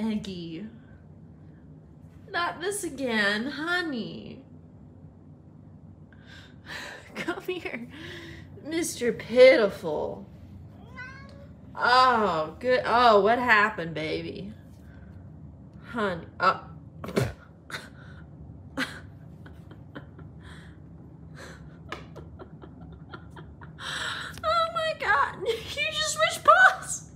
Eggy. Not this again, honey. Come here, Mr. Pitiful. Oh, good. Oh, what happened, baby? Honey. Uh, oh. you just switched paws.